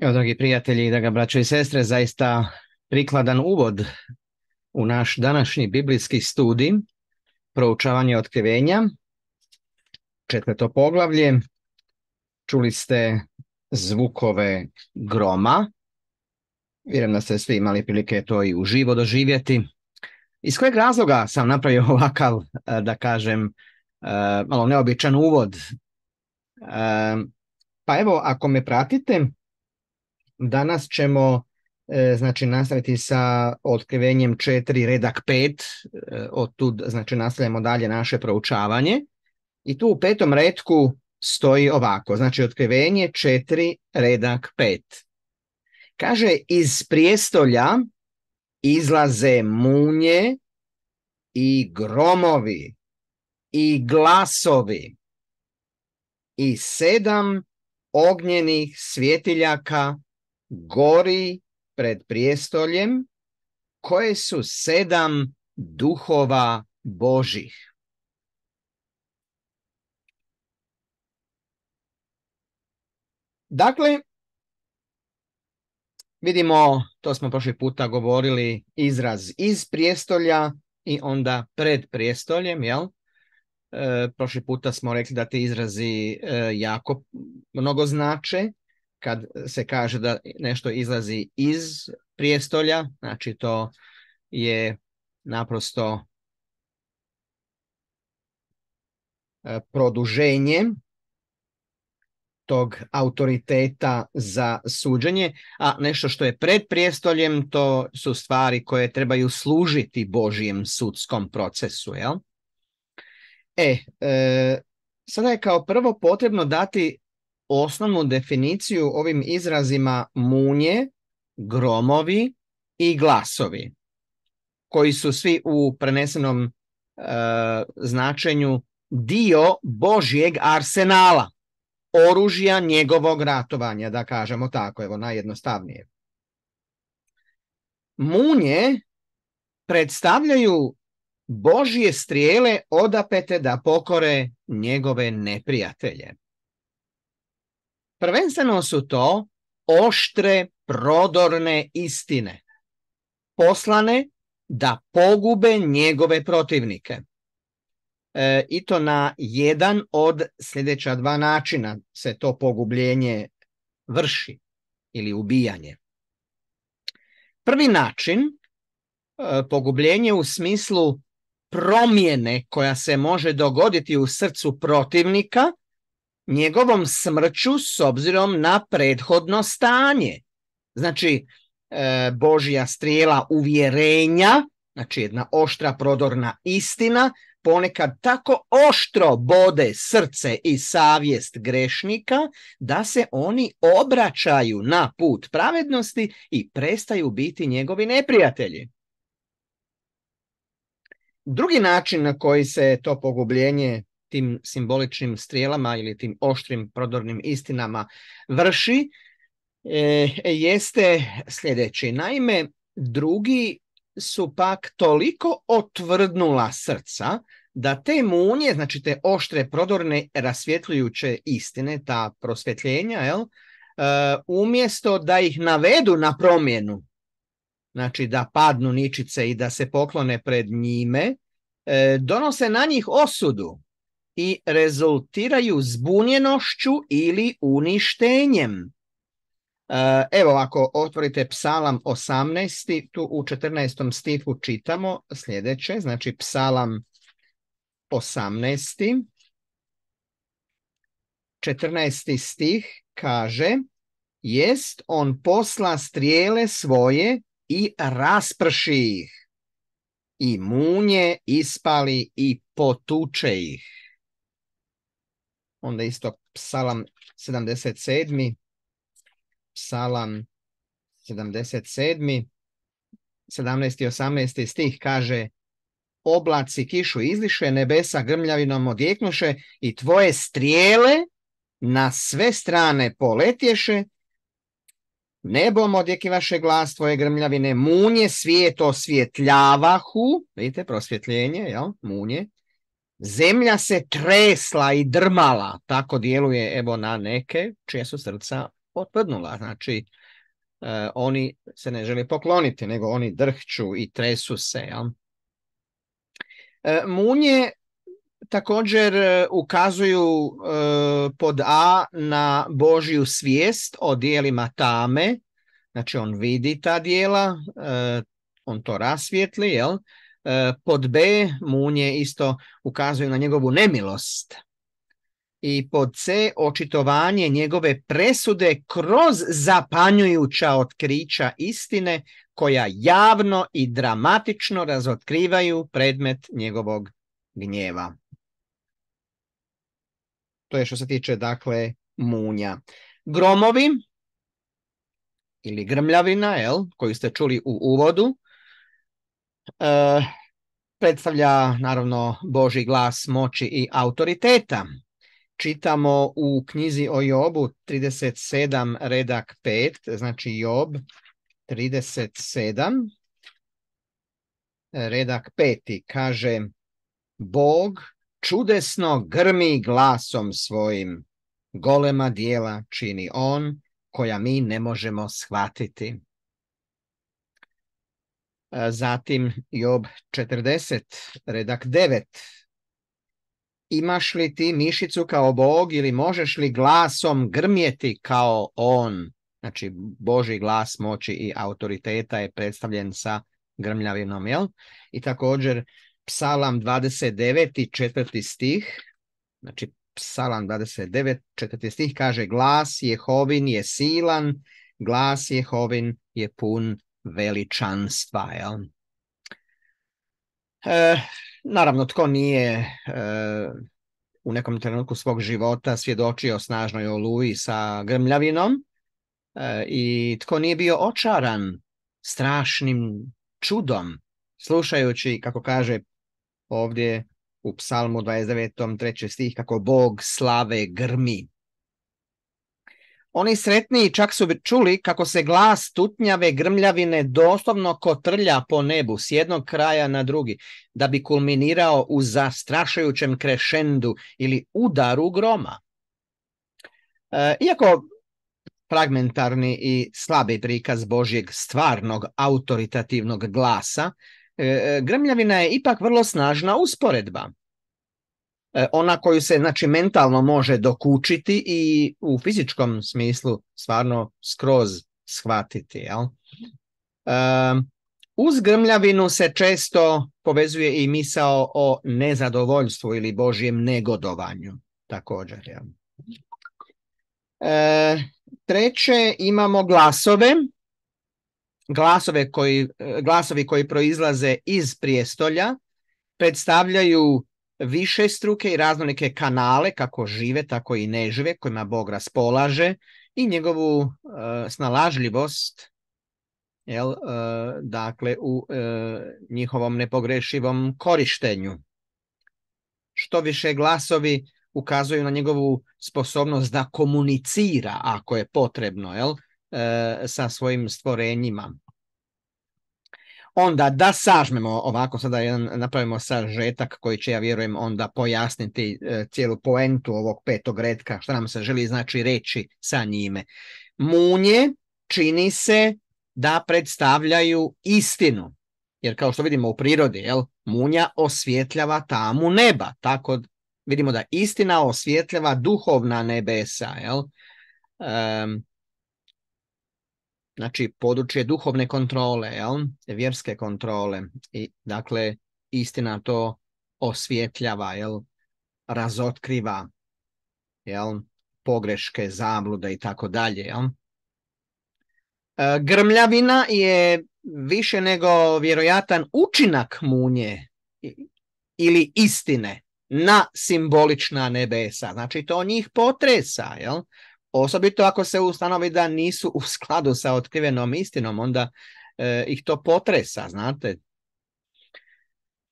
Evo, dragi prijatelji, da ga braćo i sestre, zaista prikladan uvod u naš današnji biblijski studij, proučavanje otkrivenja, četvrto poglavlje. Čuli ste zvukove groma. Vjerujem da ste svi imali prilike to i uživo doživjeti. Iz kojeg razloga sam napravio ovakav, eh, da kažem, eh, malo neobičan uvod? Eh, pa evo, ako me pratite, Danas ćemo e, znači nastaviti sa otkrivenjem 4 redak 5, e, od tud znači nastavljamo dalje naše proučavanje i tu u petom redku stoji ovako, znači otkrivenje 4 redak 5. Kaže iz prijestolja izlaze munje i gromovi i glasovi i sedam ognjenih svjetiljaka gori pred prijestoljem koje su sedam duhova Božih. Dakle, vidimo, to smo prošli puta govorili, izraz iz prijestolja i onda pred prijestoljem, jel? E, prošli puta smo rekli da te izrazi e, jako mnogo znače kad se kaže da nešto izlazi iz prijestolja, znači to je naprosto e, produženje tog autoriteta za suđenje, a nešto što je pred prijestoljem to su stvari koje trebaju služiti Božijem sudskom procesu. Jel? E, e, sada je kao prvo potrebno dati osnovnu definiciju ovim izrazima munje, gromovi i glasovi, koji su svi u prenesenom e, značenju dio Božjeg arsenala, oružja njegovog ratovanja, da kažemo tako, evo najjednostavnije. Munje predstavljaju Božje strijele odapete da pokore njegove neprijatelje. Prvenstveno su to oštre, prodorne istine, poslane da pogube njegove protivnike. E, I to na jedan od sljedeća dva načina se to pogubljenje vrši ili ubijanje. Prvi način, e, pogubljenje u smislu promjene koja se može dogoditi u srcu protivnika njegovom smrću s obzirom na prethodno stanje. Znači, e, Božja strijela uvjerenja, znači jedna oštra prodorna istina, ponekad tako oštro bode srce i savjest grešnika da se oni obraćaju na put pravednosti i prestaju biti njegovi neprijatelji. Drugi način na koji se to pogubljenje tim simboličnim strijelama ili tim oštrim prodornim istinama vrši e, jeste sljedeći. Naime, drugi su pak toliko otvrdnula srca da te munje, znači te oštre, prodorne, rasvjetljujuće istine, ta prosvjetljenja, jel, e, umjesto da ih navedu na promjenu, znači da padnu ničice i da se poklone pred njime, e, donose na njih osudu i rezultiraju zbunjenošću ili uništenjem. E, evo, ako otvorite psalam 18, tu u 14. stihu čitamo sljedeće, znači psalam 18. 14. stih kaže jest on posla strijele svoje i rasprši ih i munje ispali i potuče ih onda isto psalam 77. Psalam 77. 17. i 18. stih kaže oblaci kišu izliše, nebesa grmljavinom odjeknuše i tvoje strijele na sve strane poletješe, nebom odjekivaše glas tvoje grmljavine, munje svijet osvjetljavahu, vidite, prosvjetljenje, jel, munje, Zemlja se tresla i drmala, tako djeluje evo na neke čija su srca potvrdnula. Znači, e, oni se ne žele pokloniti, nego oni drhću i tresu se. Jel? E, munje također e, ukazuju pod A na Božju svijest o dijelima tame, znači on vidi ta dijela, on to rasvijetli, jel? Pod B munje isto ukazuju na njegovu nemilost i pod C očitovanje njegove presude kroz zapanjujuća otkrića istine koja javno i dramatično razotkrivaju predmet njegovog gnjeva. To je što se tiče dakle munja. Gromovi ili grmljavina, jel, koju ste čuli u uvodu, e, predstavlja naravno Boži glas moći i autoriteta. Čitamo u knjizi o Jobu 37 redak 5, znači Job 37 redak 5 kaže Bog čudesno grmi glasom svojim, golema dijela čini on, koja mi ne možemo shvatiti. Zatim Job 40, redak 9, Imaš li ti mišicu kao Bog ili možeš li glasom grmjeti kao On? Znači, Boži glas moći i autoriteta je predstavljen sa grmljavinom, jel? I također, Psalam 29. četvrti stih, znači Psalam 29. četvrti stih kaže glas Jehovin je silan, glas Jehovin je pun veličanstva, jel? E, Naravno, tko nije e, u nekom trenutku svog života svjedočio snažnoj oluji sa grmljavinom e, i tko nije bio očaran strašnim čudom, slušajući, kako kaže ovdje u psalmu 29. treći stih, kako Bog slave grmi. Oni sretniji čak su čuli kako se glas tutnjave grmljavine doslovno kotrlja po nebu s jednog kraja na drugi, da bi kulminirao u zastrašujućem krešendu ili udaru groma. E, iako fragmentarni i slabi prikaz Božjeg stvarnog autoritativnog glasa, e, grmljavina je ipak vrlo snažna usporedba. E, ona koju se znači mentalno može dokučiti i u fizičkom smislu stvarno skroz shvatiti. Jel? Uz grmljavinu se često povezuje i misao o nezadovoljstvu ili Božjem negodovanju također. Jel? E, treće imamo glasove, glasove koji, glasovi koji proizlaze iz prijestolja, predstavljaju više struke i raznolike kanale, kako žive, tako i ne žive, kojima Bog raspolaže i njegovu uh, snalažljivost jel, uh, dakle, u uh, njihovom nepogrešivom korištenju. Što više glasovi ukazuju na njegovu sposobnost da komunicira, ako je potrebno, jel, sa svojim stvorenjima. Onda da sažmemo ovako sada jedan napravimo sažetak koji će ja vjerujem onda pojasniti e, cijelu poentu ovog petog redka što nam se želi znači reći sa njime. Munje čini se da predstavljaju istinu. Jer kao što vidimo u prirodi, jel, munja osvjetljava tamu neba. Tako vidimo da istina osvjetljava duhovna nebesa. Jel? Znači područje duhovne kontrole, jel? vjerske kontrole i dakle istina to osvjetljava, jel? razotkriva jel? pogreške, zablude i tako dalje. Jel? E, grmljavina je više nego vjerojatan učinak munje ili istine na simbolična nebesa. Znači to njih potresa. Jel? Osobito ako se ustanovi da nisu u skladu sa otkrivenom istinom, onda e, ih to potresa, znate.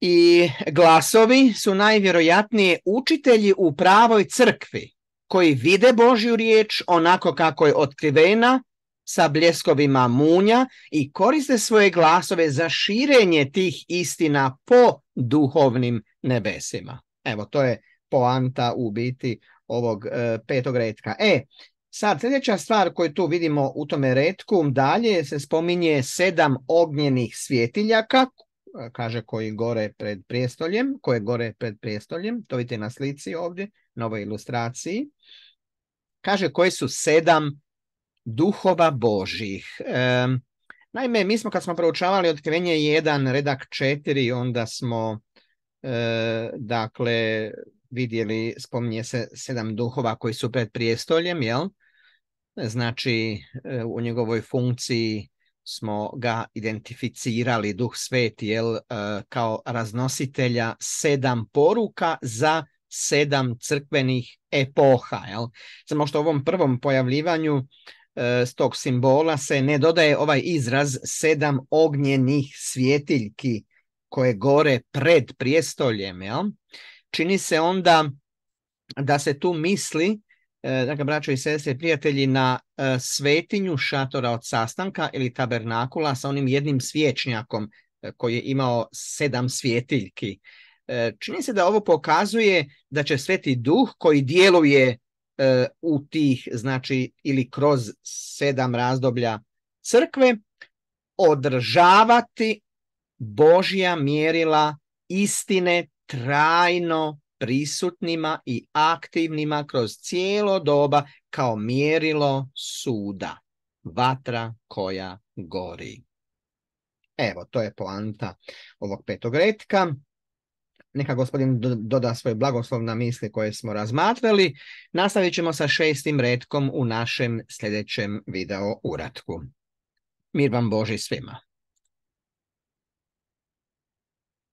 I glasovi su najvjerojatnije učitelji u pravoj crkvi koji vide Božju riječ onako kako je otkrivena sa bljeskovima munja i koriste svoje glasove za širenje tih istina po duhovnim nebesima. Evo, to je poanta u biti ovog e, petog redka. E, Sad, sljedeća stvar koju tu vidimo u tome redku, dalje se spominje sedam ognjenih svjetiljaka, kaže koji gore pred prijestoljem, koje gore pred prijestoljem, to vidite na slici ovdje, na ovoj ilustraciji. Kaže koji su sedam duhova Božih. naime, mi smo kad smo proučavali otkrivenje 1, redak 4, onda smo e, dakle vidjeli, spominje se sedam duhova koji su pred prijestoljem, jel? Znači, e, u njegovoj funkciji smo ga identificirali, duh sveti, jel, e, kao raznositelja sedam poruka za sedam crkvenih epoha. Jel? Samo što u ovom prvom pojavljivanju e, s tog simbola se ne dodaje ovaj izraz sedam ognjenih svjetiljki koje gore pred prijestoljem. Jel? Čini se onda da se tu misli E, dakle, braćo i sestre, prijatelji, na e, svetinju šatora od sastanka ili tabernakula sa onim jednim svječnjakom e, koji je imao sedam svjetiljki. Čini se da ovo pokazuje da će sveti duh koji djeluje u tih, znači, ili kroz sedam razdoblja crkve, održavati Božja mjerila istine trajno prisutnima i aktivnima kroz cijelo doba kao mjerilo suda, vatra koja gori. Evo, to je poanta ovog petog retka. Neka gospodin doda svoj blagoslov na misli koje smo razmatrali. Nastavit ćemo sa šestim redkom u našem sljedećem video uratku. Mir vam Boži svima.